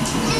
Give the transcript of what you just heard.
Thank you.